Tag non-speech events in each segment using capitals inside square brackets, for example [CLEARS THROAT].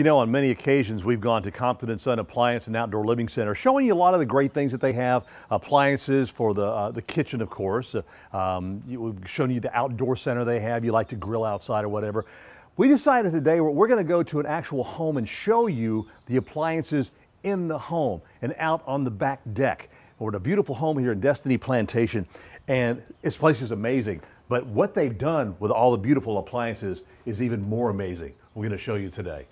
You know, on many occasions, we've gone to Compton and Son Appliance and Outdoor Living Center, showing you a lot of the great things that they have. Appliances for the uh, the kitchen, of course. Uh, um, we've shown you the outdoor center they have. You like to grill outside or whatever. We decided today we're, we're going to go to an actual home and show you the appliances in the home and out on the back deck. We're in a beautiful home here in Destiny Plantation, and this place is amazing. But what they've done with all the beautiful appliances is even more amazing. We're going to show you today.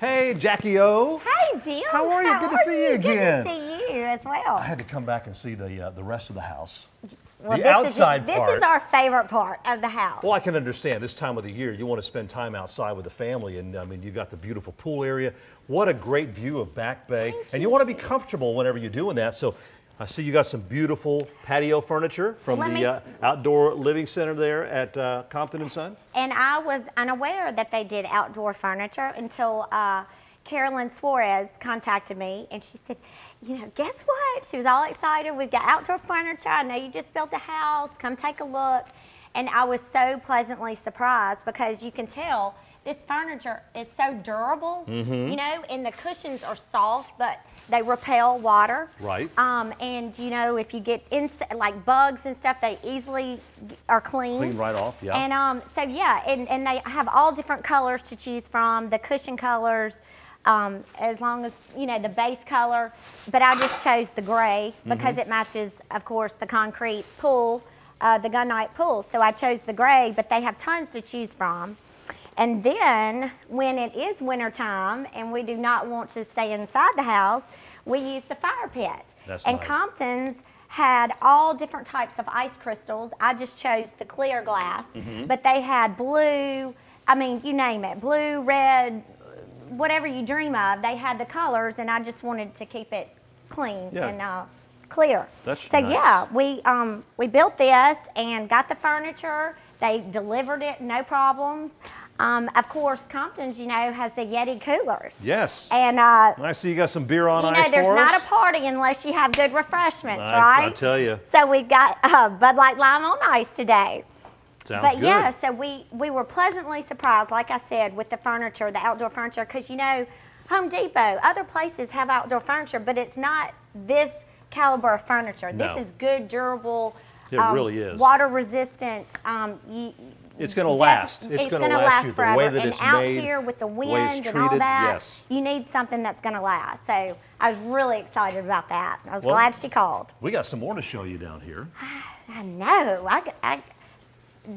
Hey, Jackie O. Hey, Jim. How are you? How Good to see you again. Good to see you as well. I had to come back and see the uh, the rest of the house. Well, the this outside is, This part. is our favorite part of the house. Well, I can understand this time of the year, you want to spend time outside with the family, and I mean, you've got the beautiful pool area. What a great view of Back Bay. Thank and you want to be comfortable whenever you're doing that. So I see you got some beautiful patio furniture from Let the me- uh, outdoor living center there at uh, Compton and Son. And I was unaware that they did outdoor furniture until uh, Carolyn Suarez contacted me and she said, you know, guess what? She was all excited. We've got outdoor furniture. I know you just built a house. Come take a look. And I was so pleasantly surprised because you can tell this furniture is so durable, Mm-hmm. you know, and the cushions are soft, but they repel water. Right. Um, and you know, if you get ins- like bugs and stuff, they easily are clean. Clean right off, yeah. And um, so yeah, and, and they have all different colors to choose from. The cushion colors, um, as long as you know the base color. But I just chose the gray because Mm-hmm. it matches, of course, the concrete pool, uh, the gunite pool. So I chose the gray, but they have tons to choose from. And then when it is wintertime and we do not want to stay inside the house, we use the fire pit. That's and nice. Compton's had all different types of ice crystals. I just chose the clear glass, Mm-hmm. but they had blue, I mean, you name it, blue, red, whatever you dream of. They had the colors, and I just wanted to keep it clean Yeah. and uh, clear. That's so nice. yeah, we um, we built this and got the furniture. They delivered it, no problems. Um, of course, Compton's, you know, has the Yeti coolers. Yes. And uh, I see you got some beer on you ice know, there's not us. a party unless you have good refreshments, I, right? I tell you, So we've got uh, Bud Light Lime on ice today. sounds good. but good. yeah, so we, we were pleasantly surprised, like I said, with the furniture, the outdoor furniture, because you know, Home Depot, other places have outdoor furniture, but it's not this caliber of furniture. No. This is good, durable. It um, really is. Water resistant. Um, you, It's going to last. It's, it's going to gonna last you the forever. way that and it's out made. here with the the wind and all that, yes. you need something that's going to last. So I was really excited about that. I was Well- glad she called. We got some more to show you down here. [SIGHS] I know. I, I,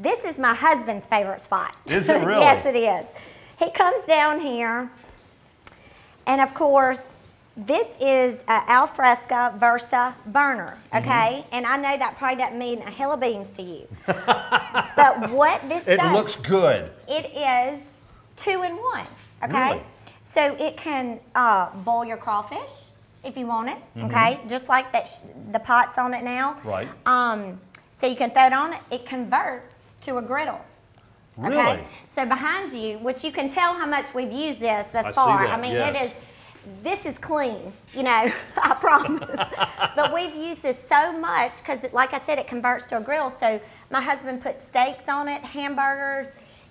this is my husband's favorite spot. Is it [LAUGHS] really? yes, it is. He comes down here, and of course, this is a Alfresco Versa burner, Mm-hmm. okay? And I know that probably doesn't mean a hill of beans to you. [LAUGHS] but what this It does, looks good. it is two in one, okay? Really? So it can uh, boil your crawfish if you want it, okay? Just like that, sh- the pot's on it now. Right. Um, so you can throw it on it. It converts to a griddle. Really? Okay. So behind you, which you can tell how much we've used this thus I far. I mean, yes. it is. This is clean, you know. [LAUGHS] I promise. [LAUGHS] but we've used this so much because, like I said, it converts to a grill. So my husband puts steaks on it, hamburgers,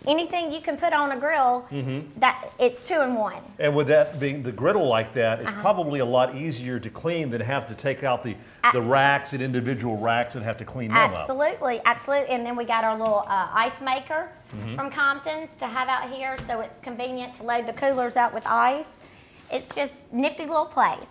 anything you can put on a grill. Mm-hmm. That it's two in one. And with that being the griddle like that, it's Uh-huh. probably a lot easier to clean than have to take out the, the racks and individual racks and have to clean them up. Absolutely, absolutely. And then we got our little uh, ice maker Mm-hmm. from Compton's to have out here, so it's convenient to load the coolers out with ice. It's just nifty little place.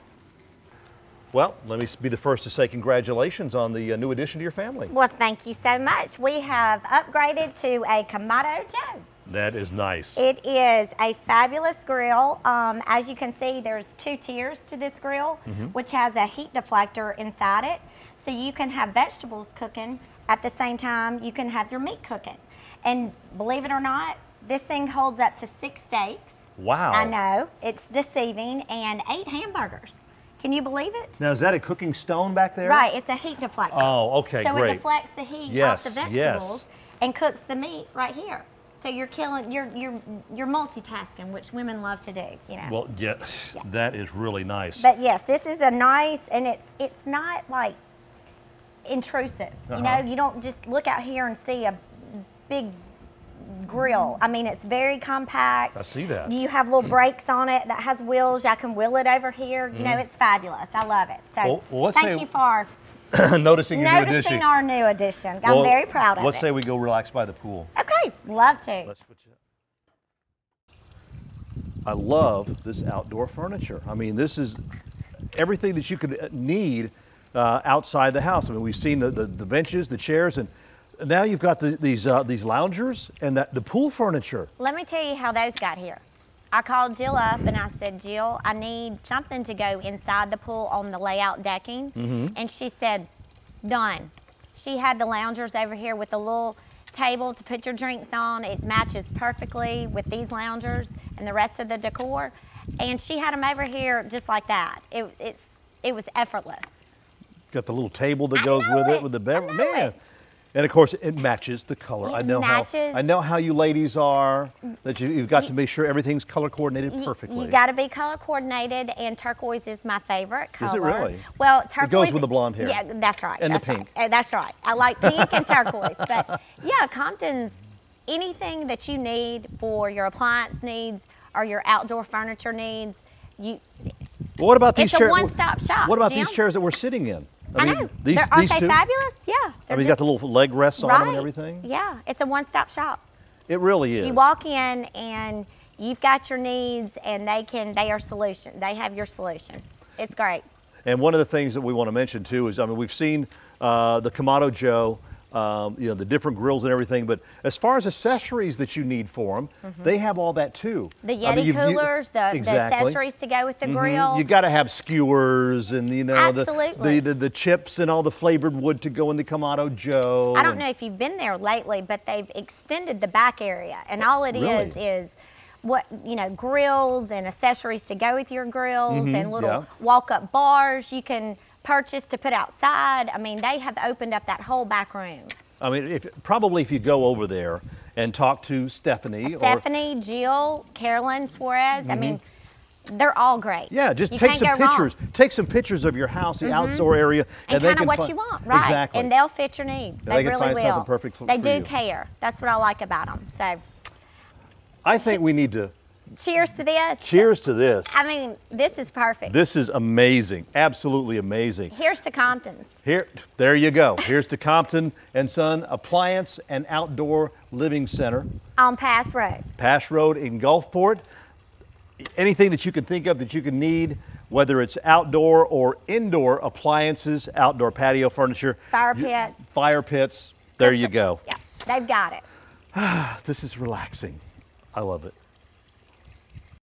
Well, let me be the first to say congratulations on the uh, new addition to your family. Well, thank you so much. We have upgraded to a Kamado Joe. That is nice. It is a fabulous grill. Um, as you can see, there's two tiers to this grill, which has a heat deflector inside it. So you can have vegetables cooking at the same time you can have your meat cooking. And believe it or not, this thing holds up to six steaks. Wow. I know, it's deceiving, and eight hamburgers. Can you believe it? Now, is that a cooking stone back there? Right, it's a heat deflector. Oh, okay, so great. it deflects the heat Yes, off the yes. vegetables and cooks the meat right here. So you're killing, you're you're you're multitasking, which women love to do, you know. Well, yeah, that is really nice. but yes, this is a nice, and it's it's not like intrusive. You Uh-huh. know, you don't just look out here and see a big grill. I mean, it's very compact. I see that. You have little brakes on it that has wheels. I can wheel it over here. You know, it's fabulous. I love it. So. Well, well, thank you for [CLEARS THROAT] Noticing your new addition. our new addition. I'm Well, very proud of it. Let's say we go relax by the pool. okay, love to. Let's switch it up. I love this outdoor furniture. I mean, this is everything that you could uh, need uh, outside the house. I mean, we've seen the, the, the benches, the chairs, and now you've got the, these uh, these loungers and that the pool furniture. Let me tell you how those got here. I called Jill up and I said, Jill, I need something to go inside the pool on the layout decking. Mm-hmm. And she said, done. She had the loungers over here with a little table to put your drinks on. It matches perfectly with these loungers and the rest of the decor. And she had them over here just like that. It, it's, it was effortless. Got the little table that I goes with it, it. with the beverage. Man. it. And of course, it matches the color. I It know matches. how I know how you ladies are. That you, you've got to make sure everything's color coordinated perfectly. You got to be color coordinated, and turquoise is my favorite color. Is it really? Well, turquoise goes with the blonde hair. Yeah, that's right. And the that's right. pink. Uh, That's right. I like pink and turquoise, but yeah, Compton's anything that you need for your appliance needs or your outdoor furniture needs. You, Well, what about these chairs? It's a one-stop shop, What about these chairs that we're sitting in? I, know. These, aren't these they two- fabulous? Yeah. I mean, you got the little leg rests on them and everything. Yeah, it's a one-stop shop. It really is. You walk in and you've got your needs, and they can they are solution. They have your solution. It's great. And one of the things that we want to mention too is, I mean, we've seen uh, the Kamado Joe, um, you know, the different grills and everything. But as far as accessories that you need for them, they have all that too. The I Yeti mean, you've- you- coolers, the, the accessories to go with the Mhm. grill. You got to have skewers and you know the, the, the the chips and all the flavored wood to go in the Kamado Joe. I don't know if you've been there lately, but they've extended the back area, and all it is Really? is what you know, grills and accessories to go with your grills, and little yeah. walk-up bars you can purchase to put outside. I mean, they have opened up that whole back room. I mean, if probably if you go over there and talk to Stephanie or Stephanie, Jill, Carolyn Suarez. I mean, they're all great. Mm-hmm. Yeah, just You take some go wrong. Mm-hmm. pictures. Take some pictures of your house, the outdoor area, and, they kind of what you want, right. Exactly. And they'll fit your needs. they really will. something perfect for- they do you. care. That's what I like about them. So, I think we need to cheers to this. cheers to this. I mean, this is perfect. This is amazing, absolutely amazing. Here's to Compton's. Here, there you go. Here's to Compton and Son Appliance and Outdoor Living Center, on Pass Road. Pass Road in Gulfport. Anything that you can think of that you can need, whether it's outdoor or indoor appliances, outdoor patio furniture, Fire pits. fire pits. There you go. Yeah, they've got it. [SIGHS] This is relaxing. I love it.